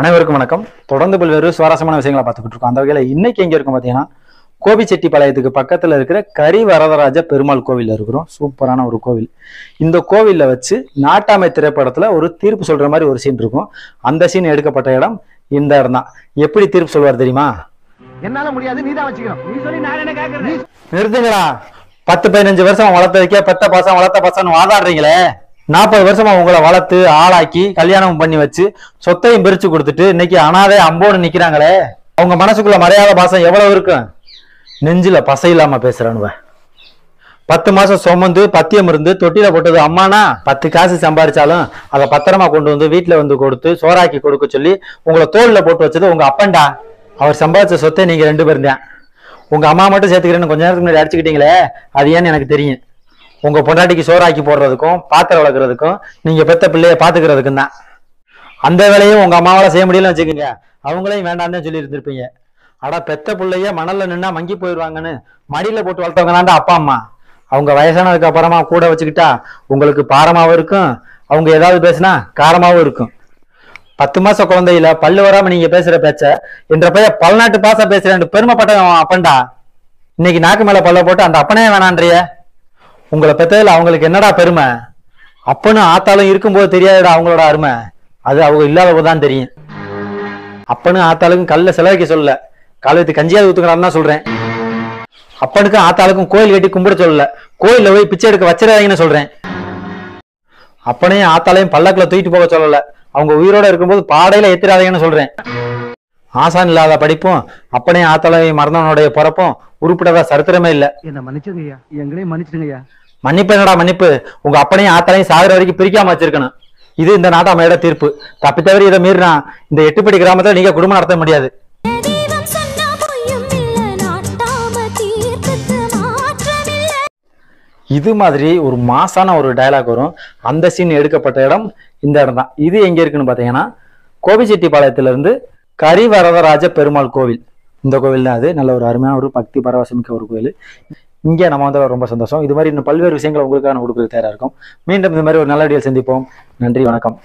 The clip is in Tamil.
அனைவருக்கும் வணக்கம். தொடர்ந்து பல்வேறு சுவாரஸ்யமான விஷயங்களை பார்த்துக்கிட்டு இருக்கோம். அந்த வகையில் இன்னைக்கு எங்க இருக்கும் பார்த்தீங்கன்னா கோபிச்செட்டிப்பாளையத்துக்கு பக்கத்துல இருக்கிற கரி வரதராஜ பெருமாள் கோவில்ல இருக்கிறோம். சூப்பரான ஒரு கோவில். இந்த கோவில்ல வச்சு நாட்டாமை திரைப்படத்துல ஒரு தீர்ப்பு சொல்ற மாதிரி ஒரு சீன் இருக்கும். அந்த சீன் எடுக்கப்பட்ட இடம் இந்த இடம் தான். எப்படி தீர்ப்பு சொல்வார் தெரியுமா? என்னால முடியாது நீ தான் வச்சுக்கணும் நிறுத்துங்களா பத்து பதினஞ்சு வருஷம் வளர்த்ததுக்கே பெத்த பசங்க வளர்த்த பசங்க வாதாடுறீங்களே. நாற்பது வருஷமா உங்களை வளர்த்து ஆளாக்கி கல்யாணம் பண்ணி வச்சு சொத்தையும் பிரிச்சு கொடுத்துட்டு இன்னைக்கு அனாதை அம்போன்னு நிக்கிறாங்களே அவங்க மனசுக்குள்ள மறையாத பாசம் எவ்வளவு இருக்கும் நெஞ்சில பசை இல்லாம பேசுறானுவ. பத்து மாசம் சுமந்து பத்தியம் இருந்து தொட்டில போட்டது அம்மானா? பத்து காசு சம்பாரிச்சாலும் அதை பத்திரமா கொண்டு வந்து வீட்டுல வந்து கொடுத்து சோறாக்கி கொடுக்க சொல்லி உங்களை தோல்ல போட்டு வச்சது உங்க அப்பன்டா. அவர் சம்பாதிச்ச சொத்தை நீங்க ரெண்டு பேருந்தேன். உங்க அம்மா மட்டும் சேர்த்துக்கிறேன்னு கொஞ்ச நேரத்துக்கு முன்னாடி அடிச்சுக்கிட்டீங்களே அது ஏன்னு எனக்கு தெரியும். உங்க பொண்டாட்டிக்கு சோறாக்கி போடுறதுக்கும் பாத்திரம் வளர்க்குறதுக்கும் நீங்க பெத்த பிள்ளைய பாத்துக்கிறதுக்கும் தான். அந்த வேலையும் உங்க அம்மாவால செய்ய முடியலன்னு வச்சுக்கோங்க. அவங்களையும் வேண்டாம்னு சொல்லி இருந்திருப்பீங்க அடா பெத்த பிள்ளைய மணல்ல நின்னா மங்கி போயிடுவாங்கன்னு மடியில போட்டு வளர்த்தவங்க தான்டா அப்பா அம்மா. அவங்க வயசானதுக்கு அப்புறமா கூட வச்சுக்கிட்டா உங்களுக்கு பாரமாவும் இருக்கும். அவங்க ஏதாவது பேசினா காரமாவும் இருக்கும். பத்து மாச குழந்தையில பல்லு வராம நீங்க பேசுற பேச்ச என்ற பையன் பல்நாட்டு பாச பேசுறேன் பெருமைப்பட்ட அவன் அப்பன்டா. இன்னைக்கு நாக்கு மேல பல்ல போட்டு அந்த அப்பனே வேணான்றிய. உங்களை பெற்றதில் அவங்களுக்கு என்னடா பெருமை? அப்பன்னு ஆத்தாலும் இருக்கும்போது தெரியாதுடா அவங்களோட அருமை. அது அவங்க இல்லாதவங்க தான் தெரியும். அப்பனு ஆத்தாளுக்கும் கல்ல செலவைக்க சொல்லல. காலத்து கஞ்சியாவது ஊத்துக்கிறான்னு தான் சொல்றேன். அப்பனுக்கும் ஆத்தாளுக்கும் கோயில் கட்டி கும்பிட சொல்லல. கோயில்ல போய் பிச்சை எடுக்க வச்சிடாதீங்கன்னு சொல்றேன். அப்பனையும் ஆத்தாலையும் பல்லக்குல தூக்கிட்டு போக சொல்லல. அவங்க உயிரோட இருக்கும்போது பாடையில ஏத்திராதீங்கன்னு சொல்றேன். ஆசான் இல்லாத படிப்பும் அப்பனையும் ஆத்தாளையும் மறந்தவனுடைய பிறப்பும் உருப்பிடாத சரித்திரமே இல்லை. என்ன மன்னிச்சிருங்க ஐயா எங்களையும் மன்னிச்சிருங்க ஐயா மன்னிப்பு என்னடா மன்னிப்பு? உங்க அப்பனையும் ஆத்தாளையும் சாகுற வரைக்கும் பிரிக்காம வச்சிருக்கணும். இது இந்த நாட்டாமையோட தீர்ப்பு. தப்பி இதை மீறினா இந்த எட்டுப்படி கிராமத்துல நீங்க குடும்பம் நடத்த முடியாது. இது மாதிரி ஒரு மாசான ஒரு டயலாக் வரும். அந்த சீன் எடுக்கப்பட்ட இடம் இந்த இடம் தான். இது எங்க இருக்குன்னு பாத்தீங்கன்னா கோபிச்செட்டிப்பாளையத்துல இருந்து கரிவரதராஜ பெருமாள் கோவில். இந்த கோவில் தான் அது. நல்ல ஒரு அருமையான ஒரு பக்தி பரவசமிக்க ஒரு கோவில். இங்கே நம்ம வந்து ரொம்ப சந்தோஷம். இது மாதிரி இன்னும் பல்வேறு விஷயங்களை உங்களுக்காக நான் கொடுக்குறது தயாராக இருக்கும். மீண்டும் இந்த மாதிரி ஒரு நல்ல வீடியோ சந்திப்போம். நன்றி வணக்கம்.